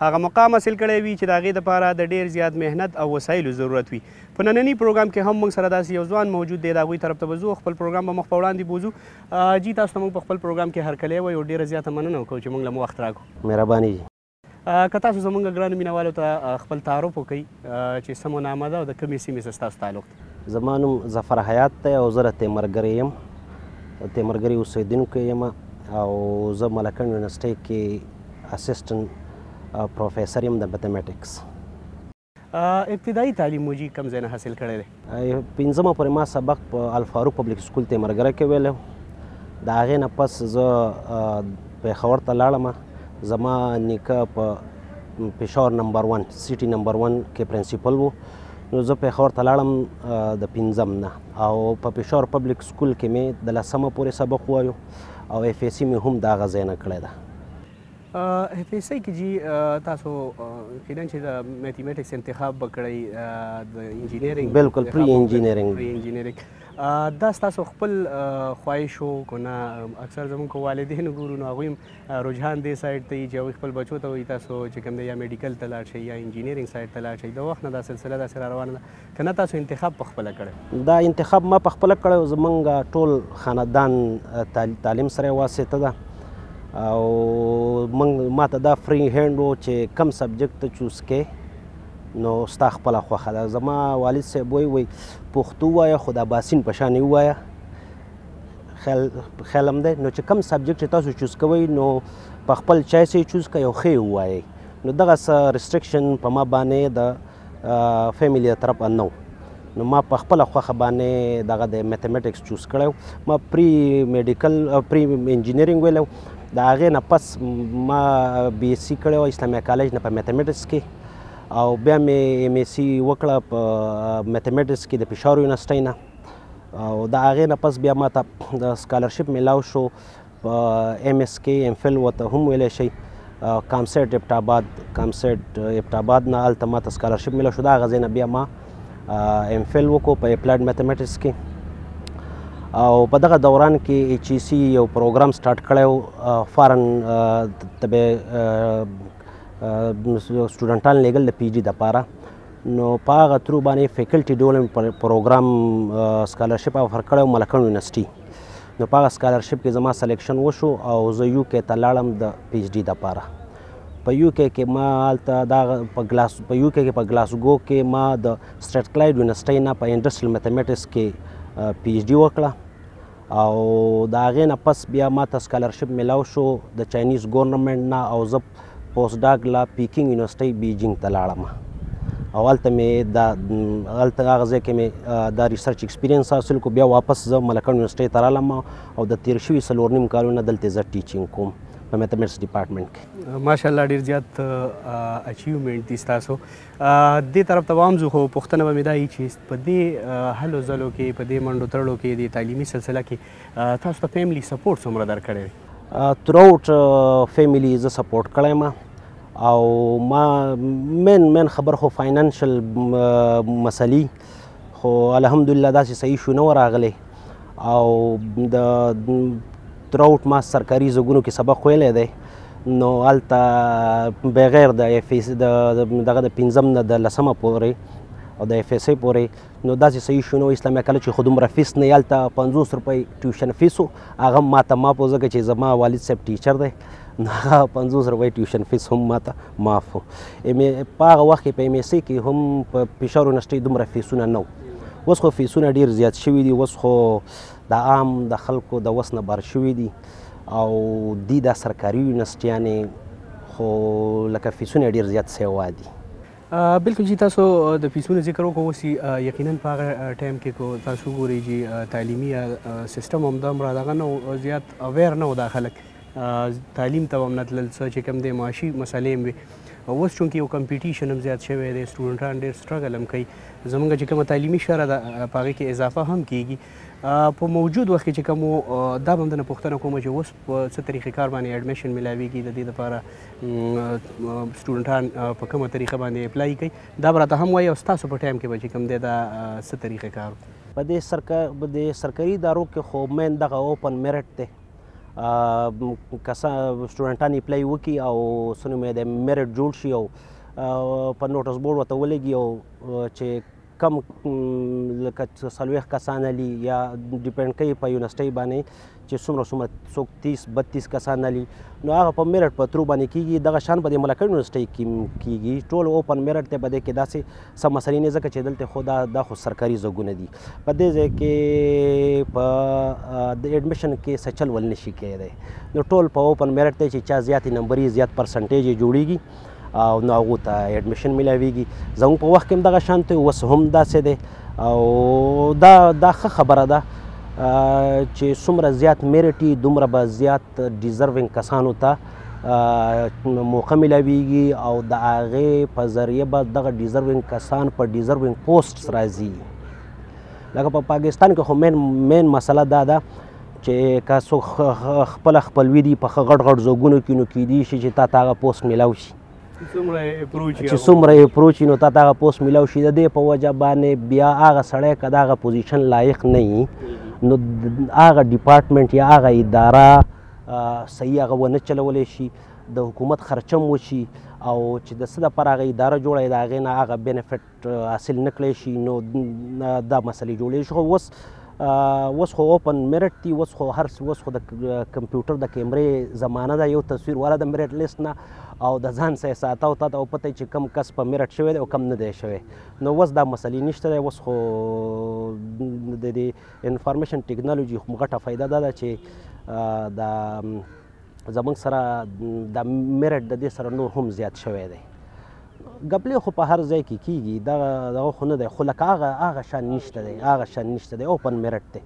هغه مقام حاصل کړی وي چې د هغې لپاره د ډېر زیات محنت او وسایلو ضرورت وي. په ننني پروګرام کې هم موږ سره داسې یو ځوان موجود دی، د هغوی طرف ته به ځو او خپل پروګرام به مخ په وړاندې بوځو. حاجي تاسو ته موږ په خپل پروګرام کې هرکلی وایو او ډېره زیاته مننه کوو چې موږ له مو وخت راکړو. مهرباني جي. که تاسو زموږ ګرانو مینوالو ته خپل تعارف وکړئ چې څه مو نامه ده او د کومې سیمې څخه ستاسو تعلق دی؟ زما نوم ظفر حیات دی او زه د تیمرګرې یم د تیمرګرې اوسېدونکی یم او زه ملکنډ یونیورسټۍ کې اسسټنټ پروفیسر یم د میتمټکس ابتدایي تعلیم مو جی کوم ځای نه حاصل کړی دی؟ پنځمه پورې ما سبق په الفاروق پبلک سکول تیمرګره کې ویلی د هغې نه پس زه پېښور ته لاړم زما نیکه په پېښور نمبر ون سیټي نمبر ون کې پرنسپل و نو زه پېښور ته لاړم د پنځم نه او په پېښور پبلک سکول کې مې د لسمه پورې سبق وایو او اف ای سي مې هم د هغه ځای نه کړې ده. اف ای سي کې جي تاسو کېدای چې د میتیمټکس انتخاب به کړئ د انجینیرنګ بالکل پری انجینیرنګ پری انجینیرنګ دا ستاسو خپل خواهش وو که نه اکثر زمونږ که والدین ګورو نو هغوی هم رجحان دې سایډ ته وي چې هغوی خپل بچو ته وایي تاسو چې کوم دی یا میډیکل ته لاړ شئ یا انجینیرینګ سایډ ته لاړ شئ د وخت نه دا سلسله داسې را روانه ده که نه تاسو انتخاب په خپله کړی دا انتخاب ما په خپله کړی زمونږ ټول خاندان تعلیم سره واسطه ده او موږ ما ته دا فری هینډ و چې کم سبجیکټ ته چوز کې نو ستا خپل خوخه ده زما والد صاحب وای وای پښتو وای خدا باسین پشان وای خیال هم ده نو چې کم سبجیکټ چې تاسو چوز کوئ نو په خپل چایس یې چوز کړئ او ښه ووایئ نو دغه څه ریسټریکشن په ما باندې د فیملی له طرفه نه نو ما په خپل خوخه باندې دغه د میتھمیټکس چوز کړو ما پری میډیکل پری انجینیرینګ ویلو دا هغه نه پس ما بی ایس سی کړو اسلامي کالج نه په میتھمیټکس کې او بیا مې ایم ایس سی وکړه په میتھمیټکس کې د پېښور یونیورسيټۍ نه او د هغې نه پس بیا ماته د سکالرشپ ملاو شو په ایم اس کې ایم فل وته هم ویلی شي کامسیټ ابټ آباد کامسیټ ابټ آباد نه هلته ماته سکالرشپ ملاو شو د هغه ځای نه بیا ما ایم فل وکړو په اپلایډ میتھمیټکس کې او په دغه دوران کې ایچ ای سی یو پروګرام سٹارټ کړی و فارن ته به سټوډنټان لیږل د پی جی دپاره نو په هغه ترو باندې فیکلټي ډولن پروګرام سکالرشپ افر کړی ملکن یونیورسټي نو په هغه سکالرشپ کې زما سلیکشن وشو او زه یو کې ته لاړم د پی ایچ ډي د پاره په یو کې کې ما هلته دا په ګلاس په یو کې کې په ګلاسګو کې ما د سټرټکلاید یونیورسټۍ نه په انډستریل میتھمیټکس کې پی ایچ ډي وکړه او د هغې نه پس بیا ما ته سکالرشپ ملاو شو د چاینیز ګورنمنټ نه او زه پوسټ ډاک له پیکینګ یونیورسټۍ بیجینګ ته لاړم او هلته مې دا هلته هغه ځای کې مې دا ریسرچ ایکسپیرینس حاصل کو بیا واپس زه ملکڼ یونیورسټۍ ته رالم او د تیر شوي څلور نیم کالونه دلته زه ټیچینګ کوم په میتھمیټکس ډپارټمنټ کې ماشاءالله ډیر زیات اچیومنټ دي تاسو دې طرف ته به هم ځو خو پوښتنه به مې دا وي چې په دې هلو ځلو کې په دې منډو ترړو کې د تعلیمي سلسله کې تاسو ته فیملی سپورټ څومره درکړی دی تراوټ فیملی زه سپورټ کړی ما او ما مین مین خبر خو فاینانشل مسلې خو الحمدلله داسې صحیح شو نه راغلی او د تراوټ ما سرکاري زګونو کې سبق ویلی دی نو الته بغیر د اف اس د دغه د پنځم نه د لسمه پورې او د اف اس ای پورې نو داسې صحیح شونه اسلامي کله چې خودم رفیس نه یالته 50 روپۍ ټیوشن فیسو هغه ماته ما په ځکه چې زما والد صاحب ټیچر دی هغه پنځوس روپۍ ټیوشن فیس هم ماته معاف و په هغه وخت کې په ایم ایس سی کې هم په پېښور یونیورسټۍ دومره فیسونه نه اوس خو فیسونه ډیر زیات شوي دي اوس خو د عام د خلکو د وس نه بر شوي دي او دی دا سرکاري یونیورسټیانې خو لکه فیسونه ډیر زیات سیوا دي بالکل چې تاسو د فیسونو ذکر وکړو اوس یقینا په هغه ټایم کې کو تاسو ګورئ چې تعلیمي سیستم هم دومره دغه نه زیات اویر نه و دا خلک تعلیم ته هم نه تلل څه چې کوم دی معاشي مسلې هم وي او اوس چونکې یو کمپټیشن هم زیات شوی دی سټوډنټان ډېر سټرګل هم کوي زمونږ چې کومه تعلیمي شرح ده په هغې کې اضافه هم کیږي په موجود وخت کې چې کوم دا به هم درنه پوښتنه کوم چې اوس په څه طریقې کار باندې اډمیشن ملاویږي د دې لپاره سټوډنټان په کومه طریقه باندې اپلای کوي دا به راته هم وایي او ستاسو په ټایم کې به چې کوم دی دا څه طریقې کار په دې سرکاري ادارو کې خو مین دغه اوپن میرټ دی کسا سټوډنټان اپلای وکي او سنو مې د میرټ جوړ شي او په نوټس بورډ وته ولګي او چې کم لکه سلويخ کسان لي یا ډیپند کوي په یونیورسيټي باندې چې څومره څومره څوک 30 32 کسان لي نو هغه په میرټ په ترو باندې کیږي دغه شان په ملکه یونیورسيټي کې کیږي ټول اوپن میرټ ته بده کې داسې سم مسلې نه ځکه چې دلته خدا د خو سرکاري زګونه دي په دې ځای کې په د اډمیشن کې څه چل ول نشي کېدی نو ټول په اوپن میرټ دی چې چا زیاتې نمبرې زیات پرسنټیج یې جوړیږي او نو هغو ته اډمیشن میلاویږي زموږ په وخت کې هم دغه شان دی اوس هم داسې دی او دا دا ښه خبره ده چې څومره زیات میرټ یي دومره به زیات ډیزرونګ کسانو ته موقع ملاویږي او د هغه په ذریعه به دغه ډیزرونګ کسان په ډیزرونګ پوسټ راځي لکه په پاکستان کې خو مین مین مسله دا ده چې که څوک خپل خپلوي دي په غړ غړ زوګونو کې نو کې دي شي چې تا تاغه پوسټ ملاو شي چې څومره اپروچ نو تا دغه پوسټ ملاو شي د دې په وجه باندې بیا هغه سړی که دغه پوزیشن لایق نه نو هغه ډپارټمنټ یا هغه اداره صحیح هغه ونه چلول شي د حکومت خرچه هم وشي او چې د څه لپاره هغه اداره جوړه د هغې نه هغه بینیفټ حاصل نه کړی شي نو دا مسلې جوړې شي خو اوس اوس خو اوپن میرټ دی اوس خو هر اوس خو د کمپیوټر د کیمرې زمانه ده یو تصویر والا د میرټ لیست نه او د ځان سه ساته او تاته او پته چې کم کس په میرټ شوی دی او کم نه دی شوی نو اوس دا مسلې نشته دی اوس خو د دې انفارمیشن ټیکنالوژي کوم غټه فائده دا ده چې دا زمونږ سره د میرټ د دې سره نور هم زیات شوی دی غپلې خو په هر ځای کې کیږي دا دغه خو نه دی خو لکه هغه هغه شان نشته دی هغه شان نشته دی اوپن میرټ دی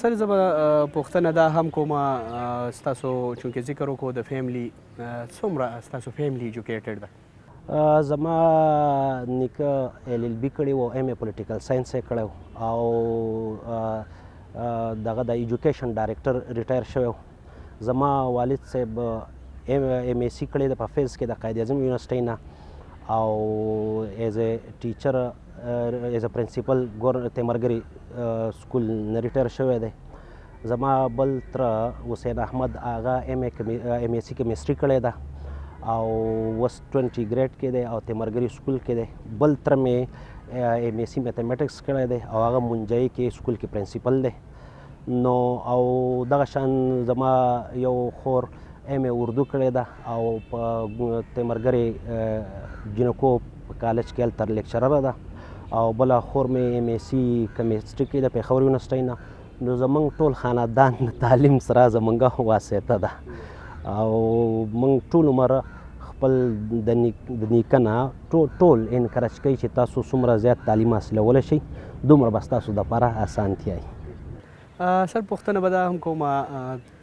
سر زه به پوښتنه دا هم کوم ستاسو چونکې ذکر وکړو د فیملی څومره ستاسو فیملی ایجوکیټډ ده زما نیکه ایل ایل بی کړی وو ایم ای پولیټیکل ساينس یې کړی او دغه د ایجوکیشن ډایریکټر ریټایر شوی زما والد صاحب ایم ای سی کړی د په فیز کې د قائد اعظم یونیورسيټي نه او ایز ا ټیچر ایز ا پرنسپل ګور تیمرګری سکول نه ریټایر شوی دی زما بل تره حسین احمد هغه ایم ایم ایس سی کیمستري کړې ده او وس 20 ګریډ کې دی او تیمرګری سکول کې دی بل تر مې ایم ایس سی میتھمیټکس کړی دی او هغه مونجای کې سکول کې پرنسپل دی نو او دغه شان زما یو خور ایم اردو کړی ده او په تیمرګری جنکو کالج کې تر لیکچرر ده او بل خور مې ایم ایس سی کیمستري کې د پیښور یونیورسيټي نه نو زمونږ ټول خاندان د تعلیم سره زمونږ واسطه ده او مونږ ټول عمر خپل د نیکنه ټول انکرج کوي چې تاسو څومره زیات تعلیم حاصلول شي دومره به تاسو د لپاره اسانتیا سر پښتنه به دا هم کوم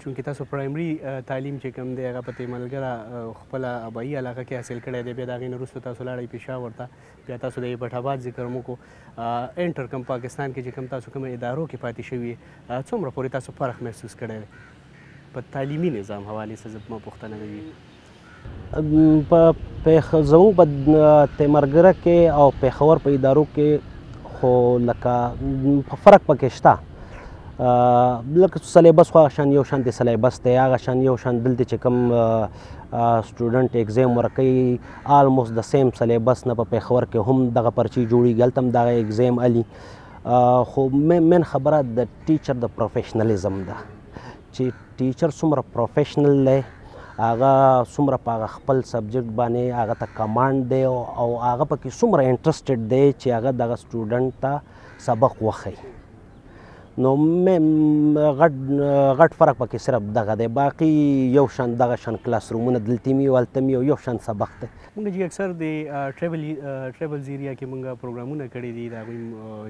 چونکه تاسو پرایمري تعلیم چې کوم دی هغه په تیملګره خپل ابایي علاقه کې حاصل کړی دی بیا دا غین وروسته تاسو لاړی پېښور ته بیا تاسو د ایبټ آباد ذکر مو کو انټر کم پاکستان کې چې کم تاسو کوم ادارو کې پاتې شوی څومره پورې تاسو فرق محسوس کړی په تعلیمي نظام حواله سره زما پوښتنه وی په پېښ زموږ په تیمرګره کې او پېښور په ادارو کې خو لکه فرق پکې شته لکه سلیبس خو شان یو شان دی سلیبس دی هغه شان یو شان دلته چې کوم سټوډنټ اگزام ورکوي آلموست د سیم سلیبس نه په پیښور کې هم دغه پرچی جوړیږي هلته هم دغه ایګزیم الي خو مین خبره د ټیچر د پروفیشنلیزم ده چې ټیچر څومره پروفیشنل دی هغه څومره په هغه خپل سبجیکټ باندې هغه ته کمانډ دی او هغه پکې څومره انټرسټډ دی چې هغه دغه سټوډنټ ته سبق وښي نو غټ غټ فرق پکې صرف دغه دی باقي یو شان دغه شان کلاس رومونه دلته مي ولته مي یو شان سبق دی موږ چې اکثر د ټریبل ټریبل زیریا کې موږ پروګرامونه کړي دي دا غوي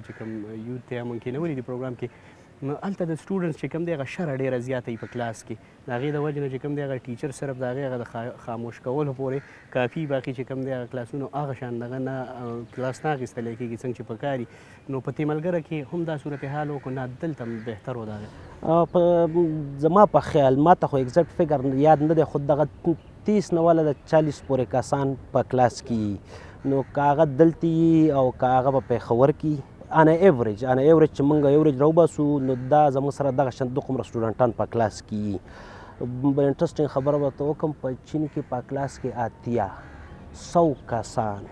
چې کوم یوت ته موږ کې نه ولې دي پروګرام کې نو الته د سټوډنټس چې کوم دی هغه شر ډیره زیاته په کلاس کې د هغې د وجې نه چې کوم دی هغه ټیچر صرف د هغې هغه د خاموش کولو پورې کافي باقي چې کوم دی هغه کلاسونو هغه شان دغه نه کلاس نه اخیستلی کېږي څنګه چې پکاري نو په تیملګره کې هم دا صورتحال و که نه دلته هم بهتر و دا دی په زما په خیال ما ته خو ایکزیکټ فګر یاد نه دی خو دغه تیس نه والا د چالیس پورې کسان په کلاس کې یي نو که هغه دلته یي او که هغه په پېښور کې ان ایوریج ان ایوریج چې موږ ایوریج راوباسو نو دا زموږ سره دغه شان دومره سټوډنټان په کلاس کې یي انټرسټینګ خبره به ته وکم په چین کې په کلاس کې اتیا سو کسان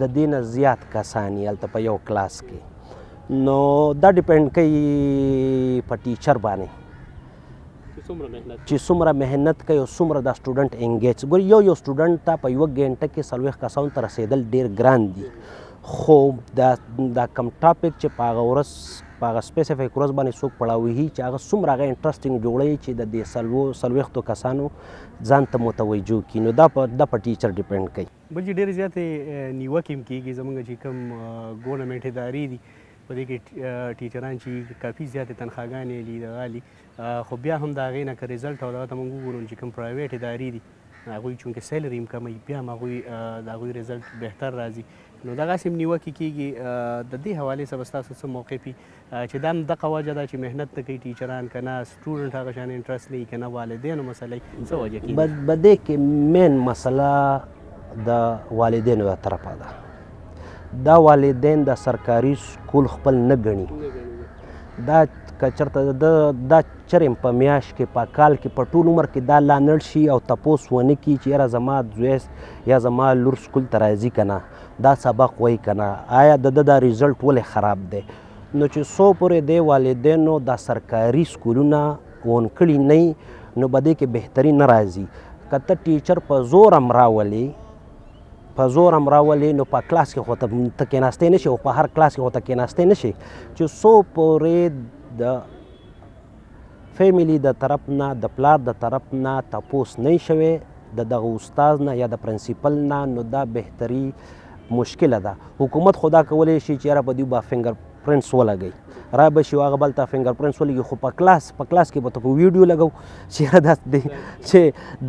د دین زیات کسان یې هلته په یو کلاس کې نو دا ډیپینډ کوي په ټیچر باندې چې څومره مهنت کوي او څومره دا سټوډنټ انګیج ګور یو یو سټوډنټ ته په یو غنټه کې سلوخ کسان ته رسیدل ډیر ګران دي خو دا دا کم ټاپک چې په هغه ورځ په هغه سپیسیفیک ورځ باندې څوک پړاوي چې هغه څومره هغه انټرسټینګ جوړوي چې د دې سلوو سلوختو کسانو ځان ته متوجه کی نو دا په د په ټیچر ډیپند کوي بل چې ډیر زیات نیوکه کیږي زمونږ چې کوم ګورنمنت ادارې دي په دې کې ټیچران چې کافي زیاتې تنخواګانې لي دغه لي خو بیا هم د هغې نه که رزلټ او دغه ته موږ وګورو چې کوم پرایویټ ادارې دي هغوی چونکه سیلري هم کمه وي بیا هم هغوی د هغوی رزلټ بهتر راځي نو دغسې هم نیوکې کېږي د دې حوالې سره به ستاسو څه موقف وي چې دا هم دقه وجه ده چې محنت نه کوي ټیچران که ناس سټوډنټ هغه شان انټرست لري کنه والدینو مسله څه وجه کې به دې کې مین مسله د والدینو تر طرفه ده دا والدین د سرکاري سکول خپل نه غني دا کچرته د دا چرم په میاش کې په کال کې په ټول عمر کې دا لانل شي او تپوس ونه کی چې را زما زویس یا زما لور سکول ترازی کنه دا سبق وای کنه آیا د د ریزلټ ولې خراب دی نو چې څو پورې دې والدینو دا سرکاري سکولونه اون کړي نه نو به دې کې بهتري نه راځي که ته ټیچر په زور هم راولې په زور هم راولې نو په کلاس کې خو ته کېناستې نه شي او په هر کلاس کې خو ته کېناستې نه شي چې څو پورې د فیملی د طرف نه د پلار د طرف نه تپوس نه شوی د دغه استاد نه یا د پرنسپل نه نو دا بهتری مشکل ده حکومت خدا کولای شي چې را په دی با فنګر پرنټس ولګي را به شي هغه بل ته فنګر پرنټس ولګي خو په کلاس په کلاس کې به ته په ویډیو لګو چې دا دې چې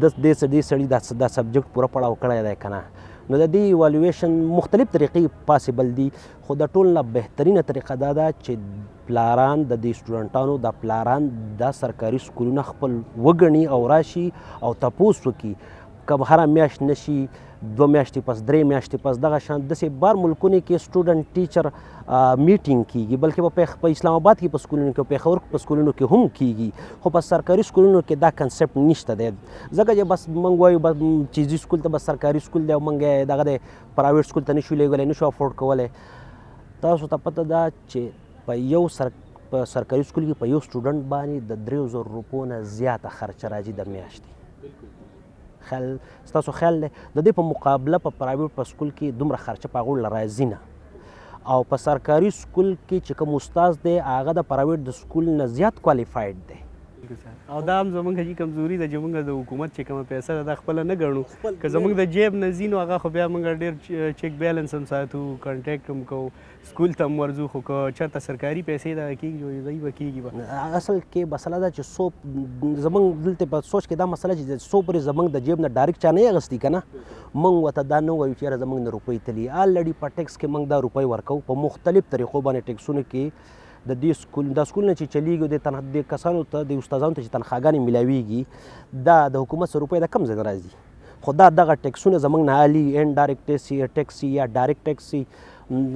د دې سړي سړي دا سبجیکټ پوره پړاو کړی دی کنه نو د دې ایوالویشن مختلف طریقې پاسبل دي خو د ټول نه بهترینه طریقه دا ده چې پلاران د دې سټوډنټانو د پلاران دا سرکاري سکولونه خپل وګڼي او راشي او تپوس وکړي که هره میاشت نشي دوه میاشتې پس درې میاشتې پس دغه شان داسې بار ملکونو کې سټوډنټ ټیچر میټینګ کیږي بلکې په اسلام آباد کې په سکولونو کې پېښور په سکولونو کې هم کیږي خو په سرکاري سکولونو کې دا کنسپټ نشته دی ځکه چې بس موږ وایو چې زی سکول ته بس سرکاري سکول دی او موږ دغه دی پرایویټ سکول ته نشو لیږلی نشو افورډ کولی تاسو ته پته ده چې په یو سر په سرکاري سکول کې په یو سټوډنټ باندې د دریو زر روپو نه زیاته خرچه راځي د میاشتې خیال ستاسو خیال دی د دې په مقابله په پرایویټ په سکول کې دومره خرچه په هغو راځي نه او په سرکاري سکول کې چې کوم استاد دی هغه د پرایویټ د سکول نه زیات کوالیفاید دی او دا هم زمونږ جی کمزوری ده چې مونږ د حکومت چې کومه پیسه ده دا خپل نه ګڼو که زمونږ د جیب نه ځینو هغه خو بیا مونږ ډیر چیک بیلنس هم ساتو کانټیکټ هم کو سکول ته هم ورځو خو که چرته سرکاري پیسې دا کیږي دی به کیږي به اصل کې مسله دا چې سو زمونږ دلته په سوچ کې دا مسله چې سو پر زمونږ د جیب نه ډایرک چا نه غستی کنه مونږ وته دا نه وایو چې زمونږ نه روپۍ تلی آلډي په ټیکس کې مونږ دا روپۍ ورکو په مختلف طریقو باندې ټیکسونو کې د دې سکول دا سکولونه چې چلیږي د تن د کسانو ته د استادانو ته چې تنخواګانې ملاویږي دا د حکومت سره روپۍ د کم ځای راځي خو دا دغه ټیکسونه زمونږ نه عالي ان ډایرکټ ټیکسي ټیکسي یا ډایرکټ ټیکسي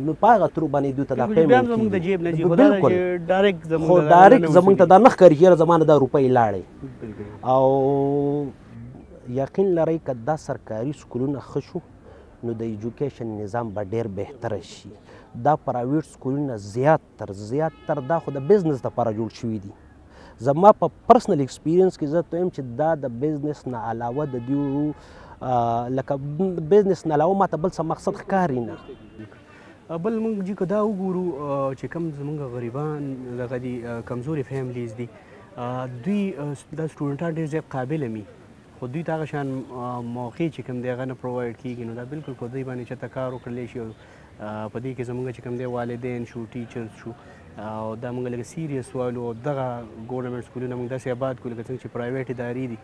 نو په هغه تر باندې دوی ته دا پیمنټ زمونږ د جیب نه جیب بالکل ډایرکټ زمونږ خو ډایرکټ زمونږ ته دا نه ښکاري چې زمانه دا روپۍ لاړې او یقین لرئ که دا سرکاري سکولونه ښه شو نو د ایجوکیشن نظام به ډیر بهتره شي دا پرایویټ سکولونه زیات تر زیات تر دا خو د بزنس لپاره جوړ شوي دي زما په پرسنل ایکسپیرینس کې زه ته چې دا د بزنس نه علاوه د دیو لکه بزنس نه علاوه ماته بل څه مقصد ښکاري نه بل موږ چې دا وګورو چې کم زمونږ غریبان دغه دي کمزوري فیملیز دي دوی د سټوډنټان ډېر زیات قابل مي خو دوی ته هغه شان موقع چې کوم دی هغه نه پرووایډ کیږي نو دا بالکل په دوی باندې چې تکار وکړلی شي په دې کې زمونږ چې کوم دی والدین شو ټیچرز شو او دا موږ لکه سیریس والو او دغه ګورنمنټ سکولونه موږ داسې آباد کړو لکه څنګه چې پرایویټ ادارې دي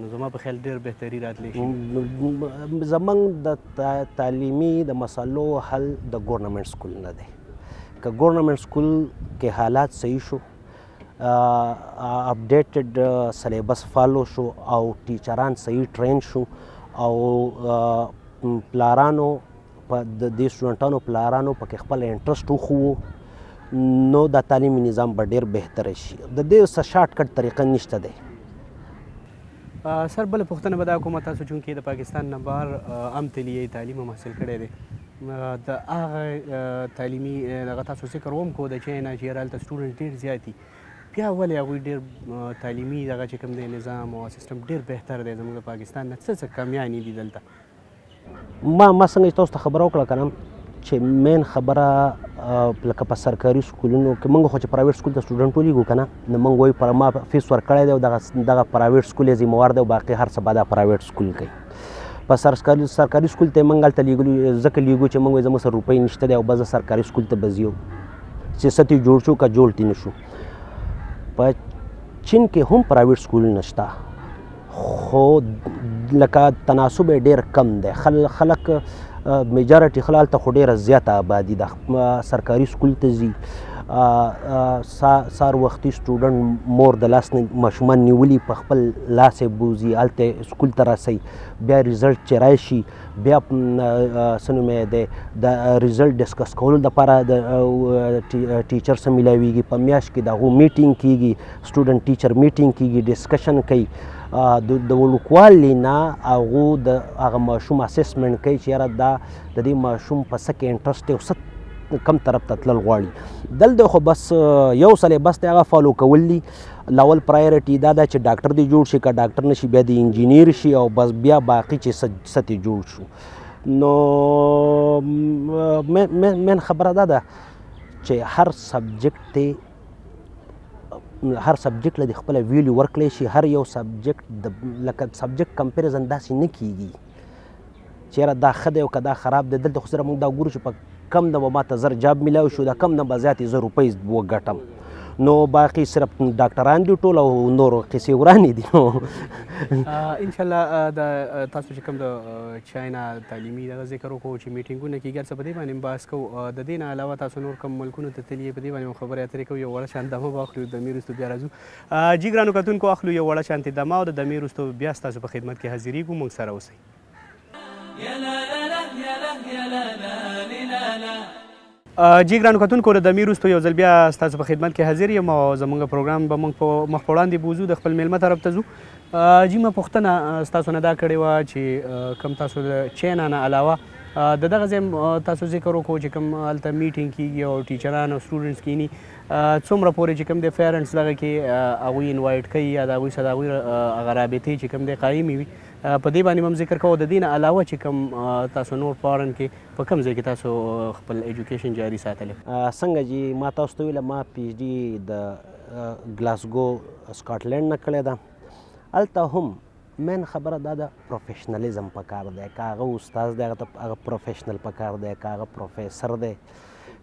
نو زما په خیال ډېر بهتري راتلی شي زمونږ د تعلیمي د مسلو حل د ګورنمنټ سکول نه دی که ګورنمنټ سکول کې حالات صحیح شو اپډیټډ سلیبس فالو شو او ټیچران صحیح ټرین شو او پلارانو په د دې سټوډنټانو پلارانو په کې خپل انټرست وښوو نو دا تعلیمي نظام به ډیر بهتر شي د دې څه شارټ کټ طریقه نشته دی سر بل پښتنه به دا کوم تاسو چون کې د پاکستان نه بهر عام تلی تعلیم هم حاصل کړی دی د هغه تعلیمي دغه تاسو ذکر ووم کو د چینا چې هلته سټوډنټ ډیر زیاتی بیا ولې هغوی ډیر تعلیمي دغه چې کوم دی نظام او سیستم ډیر بهتر دی زموږ د پاکستان نه څه څه کمیانې دي دلته ما ما څنګه تاسو ته خبره وکړه کنه چې مین خبره لکه په سرکاري سکولونو کې موږ خو چې پرایویټ سکول ته سټوډنټ ولېږو که نه نو موږ وایو پر ما فیس ورکړی دی او دغه دغه پرایویټ سکول یې ذمهوار دی او باقي هر څه به دا پرایویټ سکول کوي په سرکاري سرکاري سکول ته موږ هلته لېږلو ځکه لېږو چې موږ زموږ سره روپۍ نشته دی او بس سرکاري سکول ته به ځو سیاست یې جوړ شو که جوړ تې نه شو په چین کې هم پرایویټ سکولونه شته خو لکه تناسب ډیر کم دی خل خلک میجارټي خلال ته خو ډیره زیاته آبادی د سرکاري سکول ته ځي سار وختي سټوډنټ مور د لاس ماشومان نیولي په خپل لاس بوزي الته سکول ته راسي بیا ریزلټ چې راشي بیا سنومه ده د ریزلټ ډیسکس کولو لپاره د ټیچر سره ملاویږي په میاش کې دغه میټینګ کیږي سټوډنټ ټیچر میټینګ کیږي ډیسکشن کوي د وړوکوال لینا هغه د هغه ماشوم اسسمنټ کوي چې یاره دا د دې ماشوم په سکه انټرست او ست کم طرف ته تلل غواړي دلته خو بس یو سلی بس ته هغه فالو کول دي لاول پرایورټي دا ده چې ډاکټر دی جوړ شي که ډاکټر نشي بیا دی انجینیر شي او بس بیا باقی چې ستې جوړ شو نو من خبره دا ده چې هر سبجیکټ ته هر سبجیکټ له خپل ویلیو ورکړی شي هر یو سبجیکټ د لکه سبجیکټ کمپیریزن داسې نه کیږي چیرې دا ښه دی او که دا خراب دی دلته خو سره موږ دا ګورو چې په کم نه به ما ته زر جاب ملاو شو دا کم نه به زیاتې زر روپۍ وګټم نو باقي صرف ډاکټران دي ټول او نور قصې ورانې دي ان شاء الله دا تاسو چې کوم د چاينا تعليمي دغه ذکر وکړو چې ميټينګونه کيږي هرڅه په دې باندې بحث کوو د دې نه علاوه تاسو نور کوم ملکونو ته تللي په دې باندې هم خبرې اترې کوو یو وړه شان دمه به اخلو دمې وروسته بیا راځو جی ګرانو کتونکو اخلو یو وړه شانتې دمه او د دمې وروسته بیا ستاسو په خدمت کې حاضرېږو موږ سره اوسئ يا لا لا لا يا لا يا لا لا لا لا جی ګران کتونکو له دمي وروسته یو ځل بیا ستاسو په خدمت کې حاضر یم او زموږ پروګرام به موږ په مخ په وړاندې بوزو د خپل میلمه طرف ته ځو جی ما پوښتنه ستاسو نه دا کړې وه چې کم تاسو د چینا نه علاوه د دغه ځای تاسو ذکر وکړو چې کوم هلته میټینګ کیږي او ټیچران او سټوډنټس کینی څومره پورې چې کوم د پیرنټس دغه کې هغوی انوایټ کوي یا د هغوی سره هغوی هغه رابطې چې کوم دی قایمې وي په دې باندې هم ذکر کوو د دې نه علاوه چې کوم تاسو نور فارن کې په کوم ځای کې تاسو خپل ایجوکیشن جاري ساتلی؟ څنګه جي ما تاسو ته ویل ما پي ايچ ډي د ګلاسګو سکاټلند نه کړې ده هلته هم مین خبره دا ده پروفیشنلیزم پکار دی که هغه استاد دی هغه ته هغه پروفیشنل پکار دی که هغه پروفیسر دی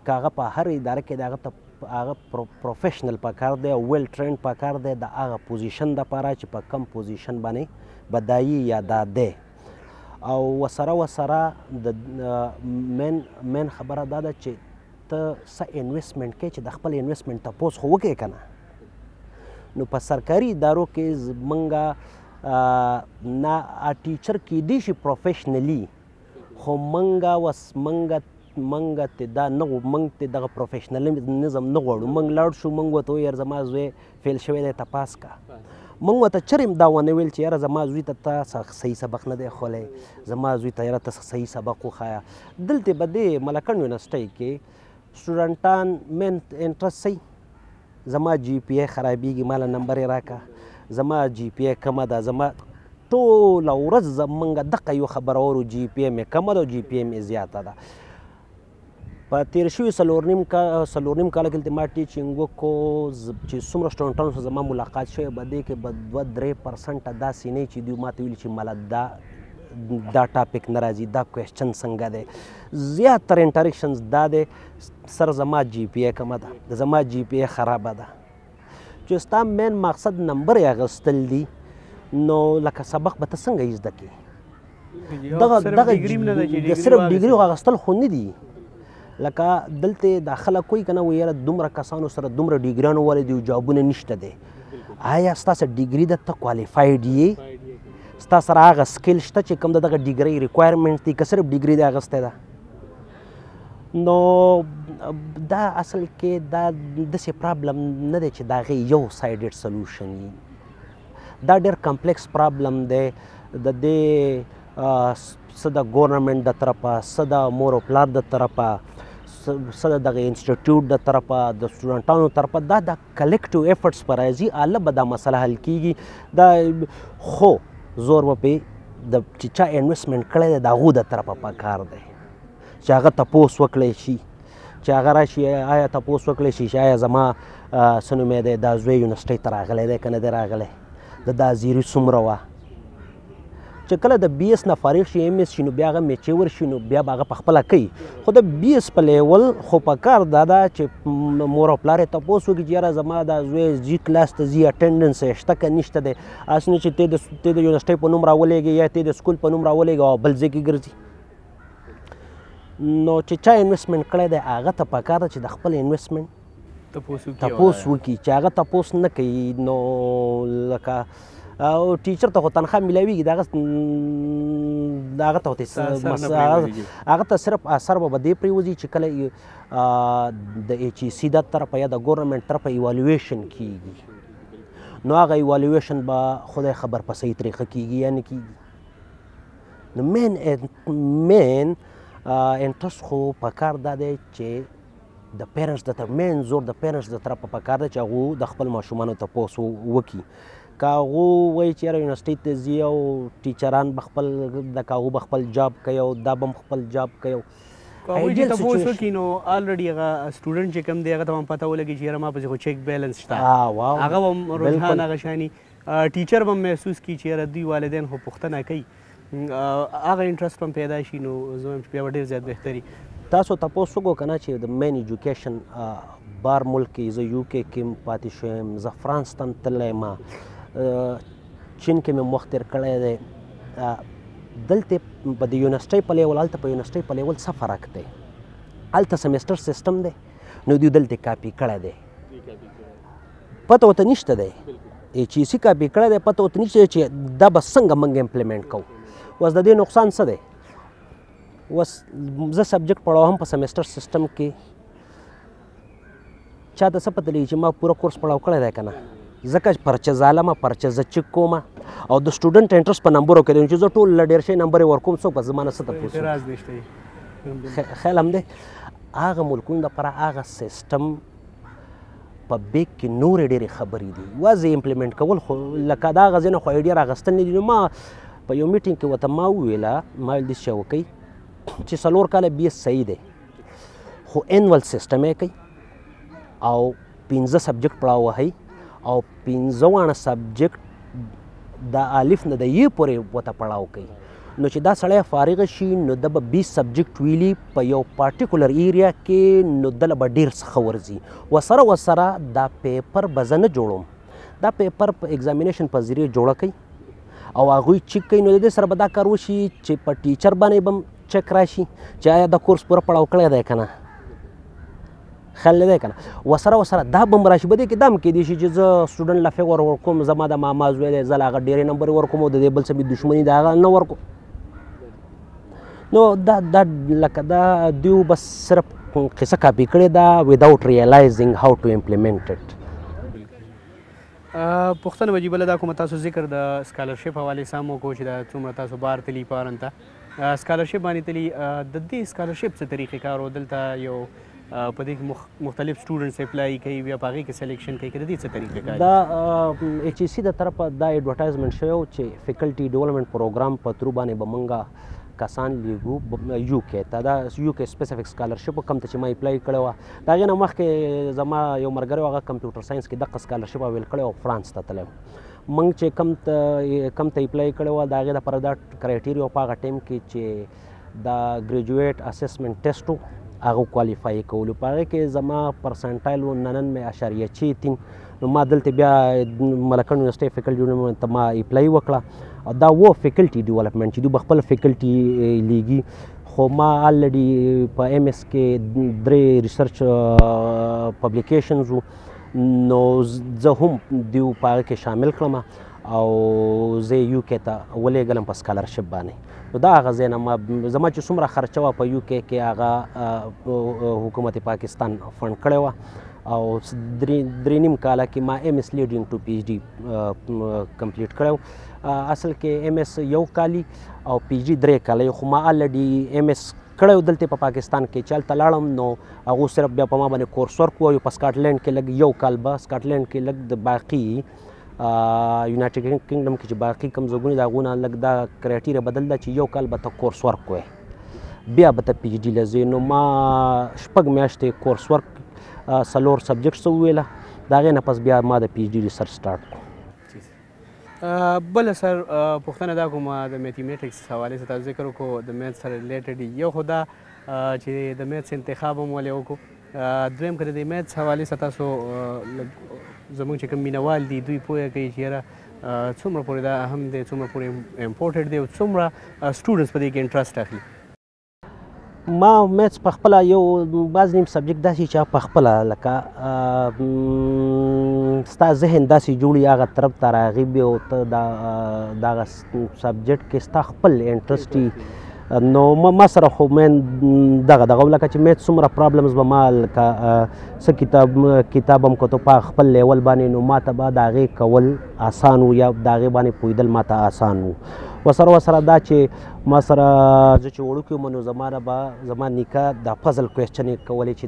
که هغه په هر اداره کې دی هغه ته هغه پروفیشنل پکار دی او ویل ټرینډ پکار دی د هغه پوزیشن دپاره چې په کم پوزیشن باندې به دا یا دا دی او وسره وسره د مین مین خبره دا ده چې ته څه انویسټمنټ کې چې د خپل انویسټمنټ تپوس خو وکې کنه نو په سرکاري ادارو کې زمونږه نه ټیچر کې دی شي پروفیشنلی خو مونږه وس مونږه مونږه ته دا نه مونږ ته دغه پروفیشنلیزم نه غواړو مونږ لاړ شو مونږ وته یار زما زوی فیل شوی دی تپاس کا مونږ ورته چرې هم دا ونه ویل چې یاره زما زوی ته تا صحیح سبق نه دی ښولی زما زوی ته یاره ته صحیح سبق وښایه دلته به دې ملکڼ یونیورسټۍ کې سټوډنټان مین انټرس صحیح زما جی پی ای خرابېږي ما له نمبر یې راکړه زما جی پی ای کمه ده زما ټوله ورځ زمونږ دقه یو خبره اورو جی پی ای مې کمه ده او جی پی ای مې زیاته ده په تېر شوي څلور نیم کا څلور نیم کال کې دلته ما ټي چینګو کو چې څومره سټوډنټانو سره زما ملاقات شوی به دې کې به دوه درې پرسنټه داسې نه چې دوی ما ته ویلي چې مله دا دا ټاپک نه راځي دا کوېشچن څنګه دی زیات تر انټریکشنز دا دی سر زما جی پی ای کمه ده زما جی پی ای خرابه ده چې ستا مین مقصد نمبر اغستل دي نو لکه سبق به ته څنګه زده کې دغه دغه د صرف ډیګري غوښتل خو نه دي لکه دلته د خلک کوی کنه ویره دومره کسانو سره دومره ډیګرانو ولې دی جوابونه نشته دی آیا ستاسو ډیګري د ته کوالیفاید یې ستاسو هغه سکیل شته چې کوم دغه ډیګري ریکوایرمنټ دی که صرف ډیګري د اغسته ده نو دا اصل کې دا داسې پرابلم نه دی چې دا غي یو سایډډ سولوشن وي دا ډېر کمپلیکس پرابلم دی د دې څه د ګورنمنت د طرفه څه د مور او پلار د طرفه څه د دغه انسټیټیوټ د طرفه د سټوډنټانو طرفه دا د کلیکټیو ایفرټس پر راځي اله به دا مسله حل کیږي دا خو زور به په د چې چا انویسټمنټ کړی دی د هغو د طرفه پکار دی چې هغه تپوس وکړی شي چې هغه راشي آیا تپوس وکړی شي چې آیا زما څه نومې دی دا زوی یونیورسټۍ ته راغلی دی که نه دی راغلی د دا زیري څومره وه چې کله د بي اس نه فارغ شي ایم اس شي نو بیا هغه میچور شي نو بیا به هغه په خپله کوي خو د بي اس په لیول خو په کار دا ده چې مور او پلار یې تپوس وکړي چې یاره زما دا زوی ځي کلاس ته ځي اټنډنس یې شته که نشته دی هسې نه چې ته د ته د یونیورسټۍ په نوم راولېږې یا ته د سکول په نوم راولېږې او بل ځای کې ګرځي نو چې چا انویسټمنټ کړی دی هغه ته پکار ده چې د خپل انویسټمنټ تپوس وکړي چې هغه تپوس نه کوي نو لکه او ټیچر ته خو تنخوا ملاویږي داغه داغه ته هغه ته صرف اثر به دې پریوزي چې کله د ایچ ای سی د طرفه یا د ګورنمنت طرفه ایوالویشن کیږي نو هغه ایوالویشن به خدای خبر په صحیح طریقه کیږي یا نه کیږي نو مین مین انټرست خو پکار دا دی چې د پیرنټس د طرف مین زور د پیرنټس د طرف په کار دی چې هغه د خپل ماشومان ته پوسو وکي که هغه وایي چې یاره یونیورسټي ته ځي او ټیچران به خپل د کاغو به خپل جاب کوي او دا به خپل جاب کوي هغه چې ته پوسو کې نو الریډي هغه سټوډنټ چې کم دی هغه ته هم پته ولګي چې یاره ما په خو چیک بیلانس شته هغه هم رجحان هغه شانی ټیچر به محسوس کی چې یاره دوی والدین خو پښتنه کوي هغه انټرست هم پیدا شي نو زه وایم چې بیا به ډېر زیات بهتري تاسو تپوس وکړو کنه چې د مین ایجوکیشن بار ملک کې زه یو کې کې پاتې شوم زه فرانس ته تللی ما چین کې مې وخت تیر کړی دی دلته په د یونیورسټۍ په لیول هلته په یونیورسټۍ په لیول څه فرق دی هلته سمستر سیستم دی نو دوی دلته کاپي کړی دی پته وته نشته دی چې سی کاپی کړه دی پته وته نشته چې دا به څنګه موږ امپلیمنټ کوو وس د دې نقصان څه دی وس زه سبجیکټ پړاوم په سمستر سیستم کې چا ته څه پته لګي چې ما پوره کورس پړاو کړی دی که نه ځکه چې پرچه ظالمه پرچه زه چک کوم او د سټوډنټ انټرس په نمبرو کې دی چې زه ټول له ډېر شي نمبر یې ورکوم څوک به زما نه څه تپوس خیال هم دی هغه ملکونو لپاره هغه سیستم په بیک کې نورې ډېرې خبرې دي واځې امپلیمنټ کول خو لکه دا غزې نه خو ایډیا راغستل نه دي نو ما په یو میټینګ کې وته ما ویلا ما ول دې شو کوي چې څلور کال بیا صحیح دی خو انول سیستم یې کوي او 15 سبجیکټ پړاو وهي او پنځه واړه سبجیکټ د الف نه د یې پورې وته پړاو کوي نو چې دا سړی فارغ شي نو د به 20 سبجیکټ ویلي په یو پارټیکولر ایریا کې نو دله به ډیر څخه ورځي وسره وسره دا پیپر به زه نه جوړوم دا پیپر په ایگزامینیشن په ذریعه جوړه کوي او هغوی چیک کوي نو د دې سره به دا کار وشي چې په ټیچر باندې به چک راشي چې آیا د کورس پوره پړاو کړی دی که نه خیال نه دی کنه وسره وسره دا بم راشي بده کې دام کې دي شي چې زه سټوډنټ لا فیور ورکوم زما د ماما زوی دی زه هغه ډېرې نمبر ورکوم او د دې بل څه مې دښمني د هغه نه ورکوم نو دا دا لکه دا دیو بس صرف قصه کاپی کړې دا وداوت ریلایزینګ هاو ټو امپلیمنټ اټ پښتنه وجیبه له دا کوم تاسو ذکر د سکالرشپ حواله سمو کو چې دا څومره تاسو بار تلی پارنته سکالرشپ باندې تلي د دې سکالرشپ څه طریقې کار او دلته یو په دې کې مختلف سټوډنټس اپلای کوي بیا په هغه کې سلیکشن کوي کړي دي څه طریقې کار دا ایچ ای سی د طرفه دا ایڈورټایزمنټ شوی چې فیکلټي ډیولپمنټ پروګرام په ترو باندې بمنګا کسان لیګو یو کې ته دا یو کې سپیسیفیک سکالرشپ کوم ته چې ما اپلای کړی و دا غنه مخکې زما یو مرګره هغه کمپیوټر ساينس کې دغه سکالرشپ اویل کړی او فرانس ته تلم موږ چې کم ته کم ته اپلای کړی و د هغې دپاره دا کرایټیریا په هغه ټایم کې چې دا ګریجویټ اسسمنټ ټیسټ و هغه کوالیفای کولو په هغې کې زما پرسنټایل و ننن مې اشاریه چی تین نو ما دلته بیا ملکه یونیورسټۍ فیکلټي ډیولپمنټ ته ما اپلای وکړه او دا و فیکلټي ډیولپمنټ چې دوی به خپله فیکلټي لیږي خو ما الرډي په ایم ایس کې درې ریسرچ پبلیکیشنز وو نو زه هم دیو په هغه کې شامل کړم او زه یو کې ته ولېږلم په سکالرشپ باندې نو دا هغه ځای نه ما زما چې څومره خرچه وه په یو کې کې هغه حکومت پاکستان فنډ کړی وه او درې درې نیم کال کې ما ایم اس لیډینګ ټو پی ایچ ډی کمپلیټ کړو اصل کې ایم اس یو کالی او پی ایچ ډی درې کالی خو ما الډی ایم اس کړو دلته په پاکستان کې چل تلاړم نو هغو صرف بیا په ما باندې کورس ورک وایو په سکاټ لینډ کې لګ یو کال به سکاټ لینډ کې لګ د باقی یونایټډ کینګډم کې چې باقی کم زګونی دا غونه لګ دا کرایټیریا بدل دا چې یو کال به ته کورس ورک وای بیا به ته پی ایچ ډی لزی نو ما شپږ میاشتې کورس ورک سلور سبجیکټس ویله دا غینه پس بیا ما د پی ایچ ډی ریسرچ سٹارټ کو بل سر پښتنه دا کومه د میتھمیټکس حواله سره ذکر کو د میت سره ریلیټډ یو خدا چې د مېتس انتخاب هم ولې وکړو دویم که د دې مېتس حوالې سره تاسو زموږ چې کوم مینوال دي دوی پوهه کوي چې یاره څومره پورې دا اهم دی څومره پورې امپورټډ دی او څومره سټوډنټس په دې کې انټرسټ اخلي ما مېتس په خپل یو باز نیم سبجیکټ داسې چې په خپل لکه ستا ذهن داسې جوړي هغه طرف ته راغي به او ته دا دا سبجیکټ کې ستا خپل انټرست نو ما سره خو مین دغه دغه لکه چې میت څومره پرابلمز به ما لکه څه کتاب کتاب هم کوته په خپل لیول باندې نو ما ته به د هغې کول آسان و یا د هغې باندې پوهېدل ما ته آسان و وسره وسره دا چې ما سره زه چې وړوکی وم نو زما نه به زما نیکه دا فضل کوېسچن یې کولې چې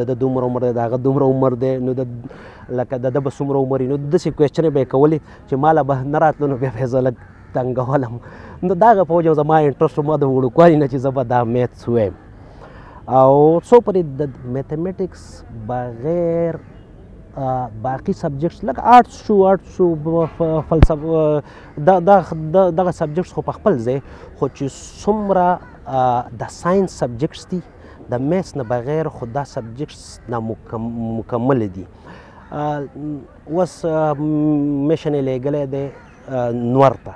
د د دومره عمر دی د هغه دومره عمر دی نو د لکه د ده به څومره عمر وي نو داسې کوېسچنې به یې کولې چې مالا به نه راتلو نو بیا به زه لږ تنګولم نو دا غ په وجه زما انټرست ما د وړوکوالي نه چې زه به دا میتس وایم او څو پرې د میتھمیټکس بغیر باقی سبجیکټس لکه آرټس شو آرټس شو فلسفه دا دا دغه سبجیکټس خو په خپل ځای خو چې څومره د ساينس سبجیکټس دي د میتس نه بغیر خو دا سبجیکټس نامکمل دي اوس میشن یې لېږلی دی نور ته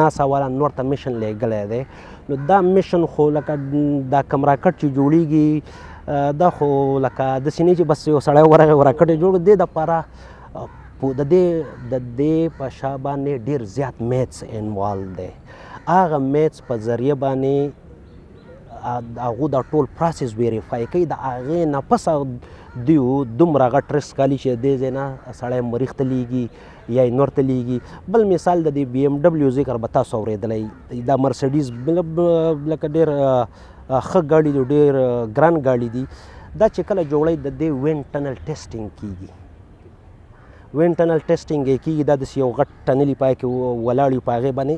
ناسا والا نور ته میشن لېږلی دی نو دا میشن خو لکه دا کم راکټ چې جوړیږي دا خو لکه د سینې چې بس یو سړی ورغی او راکټ جوړ دی د پاره د دې د دې په شا باندې ډیر زیات میتس انوالو دی هغه میتس په ذریعه باندې هغه دا ټول پروسس ویریفای کوي د هغه نه پس دیو دومره غټ ریسک علی چې د زینا سړی مریخ ته لیږي یا نور ته لیږي بل مثال د بی ام ډبلیو ذکر به تاسو اوریدلی دا مرسډیز لکه ډیر ښه ګاډي دی ډیر ګران ګاډي دی دا چې کله جوړی د دې وین ټنل ټیسټینګ کیږي وین ټنل ټیسټینګ یې کیږي دا داسې یو غټ ټنل پای کې ولاړ یو په هغې باندې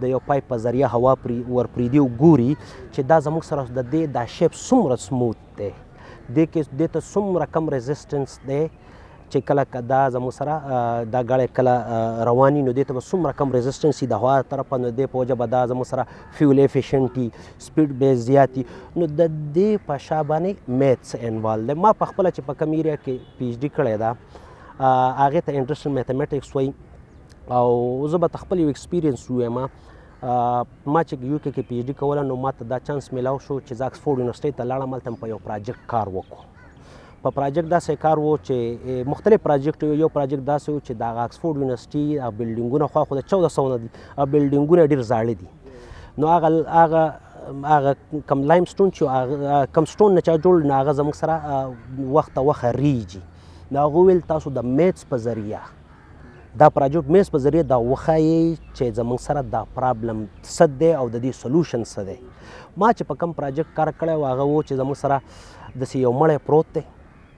د یو پایپ په ذریعه هوا پرې ورپرېږدي او ګوري چې دا زموږ سره د دې دا شیپ څومره سموت دی دې کې دې ته څومره کم ریزسټنس دی چې کله دا زموږ سره دا غړې کله رواني نو دې ته څومره کم ریزسټنس دی هوا طرف نو دې په وجه به دا زموږ سره فیول افیشنټي سپیډ به زیاتی نو د دې په شابانه میتس انوالو ما په خپل چې په کمیریا کې پی ایچ ډي کړې ده هغه ته انډستریال میتھمیټکس وایي او زه به خپل یو ایکسپیرینس وایم ما چې یو کې کې پی ایچ ډي کوله نو ما ته دا چانس ملاو شو چې زه اکسفورډ یونیورسيټي ته لاړم هلته په یو پراجیکټ کار وکړو په پراجیکټ داسې کار وو چې مختلف پراجیکټ یو پراجیکټ داسې وو چې د اکسفورډ یونیورسيټي بلډینګونه خو خو د 1400 نه دي بلډینګونه ډیر زاړه دي نو هغه هغه هغه کم لایم سټون چې کم سټون نه چا جوړ نه هغه زموږ سره وخت وخه ریږي نو هغه ویل تاسو د میتس په ذریعہ دا پروجیکټ میتس په ذریعہ دا وخایي چې زموږ سره دا پرابلم څه دی او د دې سولوشن څه دی ما چې په کم پروجیکټ کار کړی و هغه و چې زموږ سره داسې یو مړی پروت دی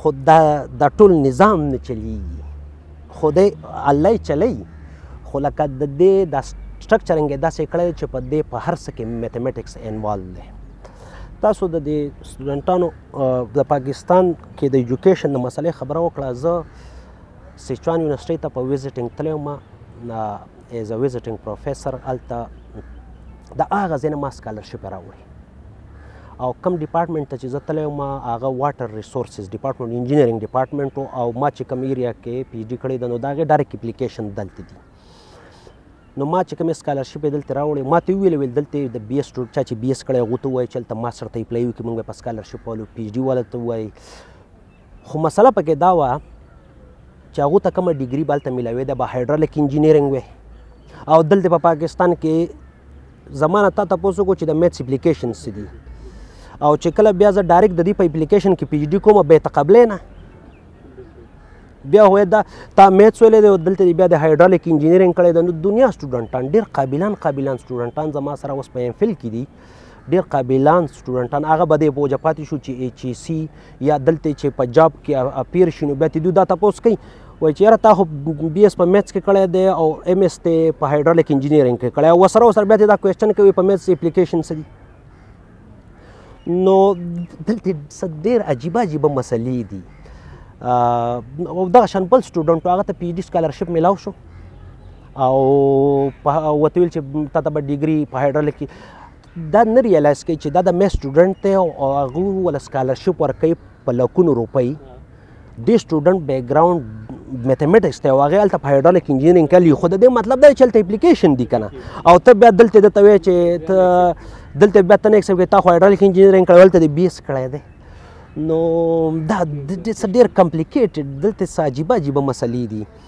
خو دا دا ټول نظام نه چلیږي خو دی الله یې چلوي خو لکه د دې دا سټرکچرنګ یې داسې کړی چې په دې په هر څه کې میتھمیټکس انوالو دی تاسو د دې سټوډنټانو د پاکستان کې د ایجوکیشن د مسلې خبره وکړه زه سیچوان یونیورسټۍ ته په ویزټینګ تللی وم ایز ا ویزټینګ پروفیسر هلته د هغه ځای نه ما سکالرشپ راوړی او کم ډپارټمنټ ته چې زه تللی وم هغه واټر ریسورسز ډپارټمنټ انجینرینګ ډپارټمنټ او ما چې کم ایریا کې پی ایچ ډي کړې ده نو د هغې ډایرکټ اپلیکیشن دلته دي نو ما چې کومې سکالرشیپ دلته راوړې ما ته ویل ویل دلته د بی اس ټول چا چې بی اس کړی غوته وای چې تل ما سره ته اپلای وکړي موږ په سکالرشیپ والو پی ایچ ډي والا ته وای خو مسله پکې دا وه چې هغه ته کومه ډیګري بالته ملاوي ده به هایدرالک انجینیرینګ وي او دلته په پاکستان کې زمانه تا ته پوسو کو چې د میتس اپلیکیشنز دي او چې کله بیا زه ډایرکټ د دې په اپلیکیشن کې پی ایچ ډی کوم به تقبلې نه بیا هو دا تا میتس ویلې دی دلته بیا د هایدرالک انجینیرینګ کړی د دنیا سټوډنټان ډیر قابلان قابلان سټوډنټان زما سره اوس په ایم فل کې دي ډیر قابلان سټوډنټان هغه به د پوجا پاتې شو چې ایچ ای سی یا دلته چې په جاب کې اپیر شینو بیا ته دوی دا تاسو کوي وای چې یاره تا خو بي اس په میتس کې کړی دی او ایم اس ته په هایډرالیک انجینیرینګ کې کړی او سره سره بیا ته دا کوېشن کوي په میتس اپلیکیشن څه دي نو دلته څه ډېر عجیبه عجیبه مسلې دي او دغه شان بل سټوډنټ هغه ته پی ایچ ډي سکالرشپ میلاو شو او په وته ویل چې تا ته به ډیګري په هایډرالک کې دا نه ریالایز کوي چې دا د مې سټوډنټ دی او هغه ول سکالرشپ ورکوي په لکونو روپۍ د سټوډنټ بیک ګراوند میتھمیټکس ته واغې الته په هایډرالک انجینرینګ کلی خو د دې مطلب دا چې الته اپلیکیشن دی کنه او ته بیا دلته د توې چې ته دلته بیا ته نه ایکسپ کې تا خو هایډرالک انجینرینګ کړول ته د بی اس کړای دی نو دا ډېر کمپلیکیټډ دلته عجیب عجیب مسلې دي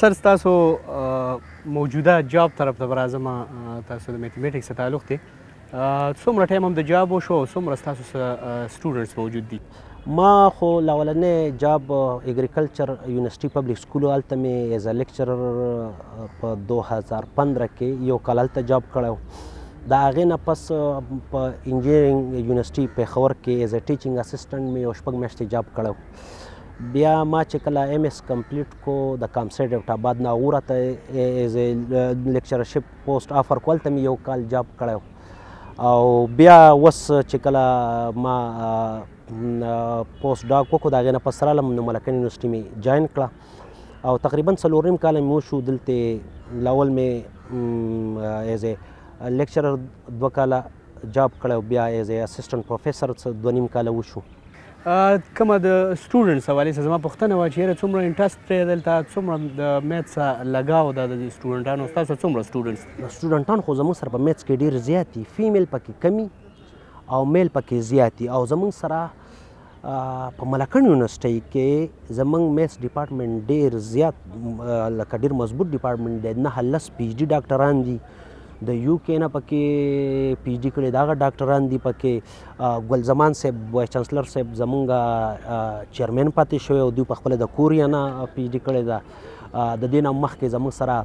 سر ستاسو موجوده جاب طرف ته راځم تاسو د میتھمیټکس سره تعلق دی څومره ټایم هم د جاب وشو څومره تاسو سټوډنټس موجود دي ما خو لاولنې جاب اګریکلچر یونیورسيټي پبلک سکول هلته مې ایز ا لیکچرر په 2015 کې یو کال هلته جاب کړو دا هغه نه پس په انجینرینګ یونیورسيټي پیښور کې ایز ا ټیچینګ اسسټنټ مې یو شپږ میاشتې جاب کړو بیا ما چې کله ایم ایس کمپلیټ کو د کامسیډ ډیوټ آباد نه هغو راته ایز ای لیکچرشپ پوسټ آفر کو هلته مې یو کال جاب کړی او بیا اوس چې کله ما پوسټ ډاک وکړو د هغې نه پس رالم نو ملکن یونیورسټي مې جاین کړه او تقریبا څلور نیم کاله مې وشو دلته لاول مې ایز ای لیکچرر دوه کاله جاب کړی او بیا ایز ای اسسټنټ پروفیسر څه دوه نیم کاله وشو کومه د سټوډنټس حوالې سره زما پوښتنه وه چې یاره څومره انټرست دی دلته څومره د میتس لګاو ده د سټوډنټانو ستاسو څومره سټوډنټس سټوډنټان خو زموږ سره په میتس کې ډېر زیات دي فیمیل پکې کمی او میل پکې زیات دي او زموږ سره په ملکن یونیورسټۍ کې زموږ میتس ډپارټمنټ ډېر زیات لکه ډېر مضبوط ډپارټمنټ دی نه لس پی ایچ ډي ډاکټران دي د یو کې نه پکې پی ایچ ډي کړي دغه ډاکټران دي پکې ګل زمان صاحب وایس چانسلر صاحب زمونږ چیرمن پاتې شوی او دوی په خپل د کور یې نه پی ایچ ډي کړې ده د دې نه مخکې زمونږ سره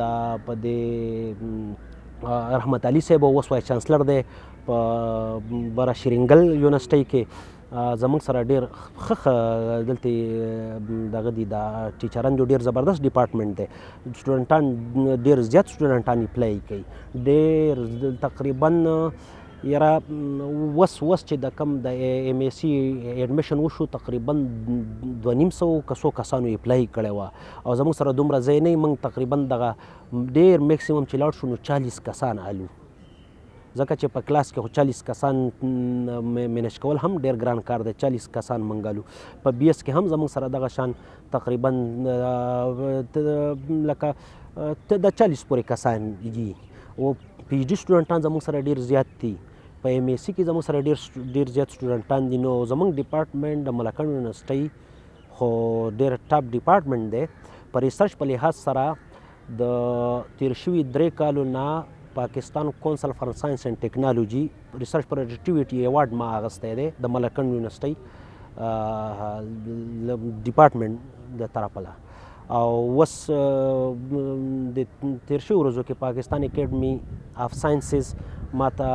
د په دې رحمت علي صاحب اوس وایس چانسلر دی په بره شیرینګل یونیورسټۍ کې زمونږ سره ډیر خخ دلته دغه دي دا ټیچران جو ډیر زبردست ډپارټمنټ دی سټوډنټان ډیر زیات سټوډنټان اپلای کوي ډیر تقریبا یاره وس وس چې د کم د ایم ای سی ایډمیشن وشو تقریبا دوه نیم سو کسو کسانو اپلای کړی و او زموږ سره دومره ځای نه موږ تقریبا دغه ډیر میکسیمم چې لاړ شو نو 40 کسان الو ځکه چې په کلاس کې خو 40 کسان مینج کول هم ډیر ګران کار دی 40 کسان منګالو په بی اس کې هم زموږ سره دغه شان تقریبا لکه ته دا چالیس پورې کسان دي او پی ایچ ډي سټوډنټان زموږ سره ډیر زیات دي په ایم ایس سی کې زموږ سره ډیر ډیر زیات سټوډنټان دي نو زموږ ډپارټمنټ د ملکڼ یونیورسټۍ خو ډیر ټاپ ډپارټمنټ دی په ریسرچ په لحاظ سره د تیر شوي درې کالو نه پاکستان کونسل فار ساينس اینډ ټیکنالوژي ریسرچ پروډکټیویټي ایوارډ ما اغستی دی د ملکڼ یونیورسټۍ ډپارټمنټ د طرفه او وس د تیر شوی ورځو کې پاکستان اکیډمي اف ساينسز ماته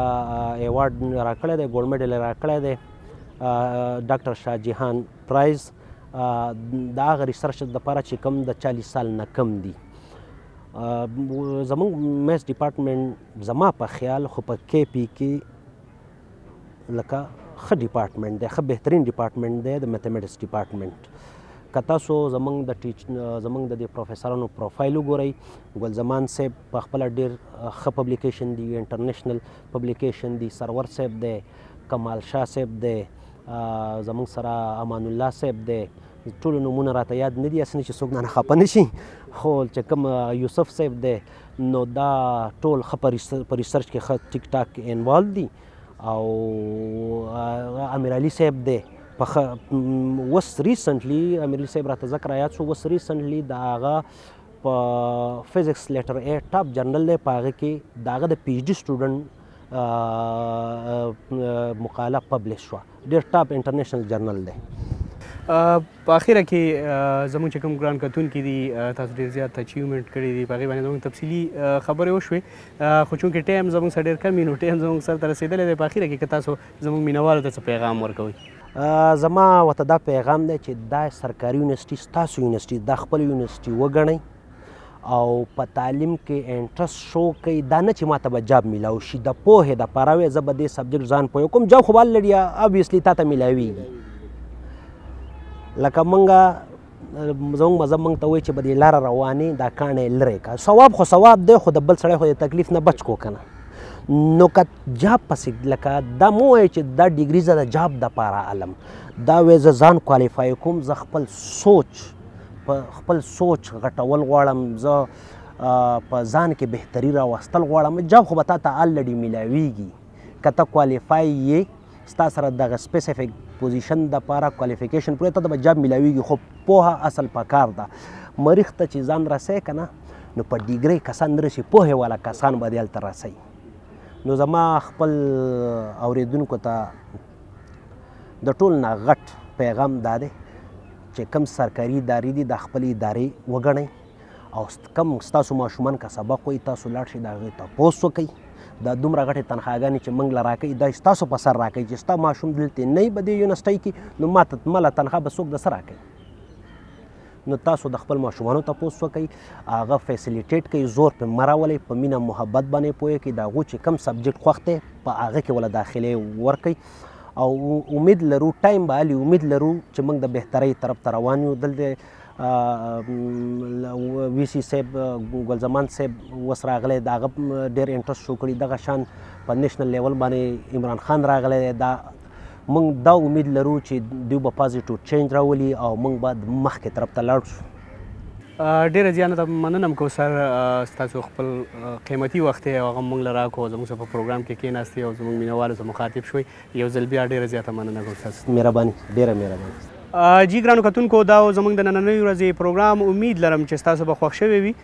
ایوارډ راکړی دی ګولډ میډل راکړی دی ډاکټر شاه جهان پرایز دا غ ریسرچ د پاره چې کم د 40 سال نه کم دي زموږ میس ډپارټمنټ زما په خیال خو په کې پی کې لکه ښه ډپارټمنټ دی ښه بهترین ډپارټمنټ دی د میتھمیټکس ډپارټمنټ که تاسو زمونږ د ټیچ زمونږ د دې پروفیسورانو پروفایل وګورئ ګل زمان صاحب په خپل ډیر ښه پبلیکیشن دی انټرنیشنل پبلیکیشن دی سرور صاحب دی کمال شاه صاحب دی زمونږ سره امان الله صاحب دی ټول نمونه راته یاد نه دي اسنه چې څوک نه خپه نشي خو چې کوم یوسف صاحب دی نو دا ټول خه په ریسرچ کې خه ټیک ټاک انوالو دي او امیرعلی صاحب دی په خ... وس ریسنټلی امیرعلی صاحب راته ذکر آیات شو وس ریسنټلی دا هغه په فزکس لیټر ای ټاپ جرنل دی په هغه کې داغه د پی ایچ ډي سټوډنټ مقاله پبلش شوه ډیر ټاپ انټرنیشنل جرنل دی په اخیره کې زموږ چې کوم ګران کتونکي دي تاسو ډېر زیات اچیومنټ کړی دي په هغې باندې زموږ تفصیلي خبرې وشوې خو چونکې ټایم زموږ سره ډېر کم وي نو ټایم زموږ سره ته رسېدلی دی په اخیره کې که تاسو زموږ مینوالو ته څه پیغام ورکوئ زما ورته دا پیغام دی چې دا سرکاري یونیورسټي ستاسو یونیورسټي دا خپله یونیورسټي وګڼئ او په تعلیم کې انټرست شو کوي دا نه چې ما ته به جاب ملاو شي د پوهې د پاره وې زه به دې سبجیکټ ځان پوه کوم جاب خو بل لري ابویسلی تا ته ملاویږي لکه مونږه زموږ مذهب مونږ ته وایي چې به دې لاره روانې دا کاڼی لرې کا ثواب خو ثواب دی خو د بل سړی خو د تکلیف نه بچ کو کنه نو که جاب پسې لکه دا مو وایي چې دا ډیګري زه د جاب دپاره علم دا وایي زه ځان کوالیفای کوم زه خپل سوچ په خپل سوچ غټول غواړم زه په ځان کې بهتري راوستل غواړم جاب خو به تا ته الډي ملاويږي که ته کوالیفای یې ستا سره دغه سپیسیفیک پوزیشن د پاره کوالیفیکیشن پوره ته د جاب ملاویږي خو پوهه اصل پکار ده مریخ ته چې ځان رسې کنه نو په ډیګری کسان رسي پوهه والا کسان به دلته رسي نو زما خپل اوریدونکو ته د ټول نه غټ پیغام دا دی چې کم سرکاري ادارې دي دا خپل ادارې وګڼئ او کم ستاسو ماشومان که سبق وایي تاسو لاړ شئ د هغوی تپوس وکړئ دا دومره غټې تنخواګانې چې موږ له راکوي دا ستاسو په سر راکوي چې ستا ماشوم دلته نه وي په دې یونیورسټۍ کې نو ما ته مله تنخوا به څوک د څه راکوي نو تاسو د خپل ماشومانو تپوس وکړئ هغه فیسیلیټیټ کړئ زور په مراولې په مینه محبت باندې پوهه کړئ د هغو چې کم سبجیکټ خوښ دی په هغه کې ولا داخله ورکړئ او امید لرو ټایم به علي امید لرو چې موږ د بهترۍ طرف ته روان یو دلته وی سی صاحب ګلزمان صاحب وس راغلی دا غب ډیر انټرست شو کړی دغه شان په نېشنل لیول باندې عمران خان راغلی دا موږ دا امید لرو چې دوی به پازیټو چینج راولي او موږ به مخکې طرف ته لاړ شو. ډېره زیانته مننم کوثر ستاسو خپل قیمتي وخت یې هغه موږ له راکو زموږ سره په پروګرام کې کېناستې او زموږ مینوالو سره مخاطب شوي یو ځل بیا ډېره زیاته مننه کوم ستاسو مهرباني ډېره مهرباني جی ګرانو کتونکو دا زموږ د نننۍ ورځې پروګرام امید لرم چې ستاسو به خوښ شوی وي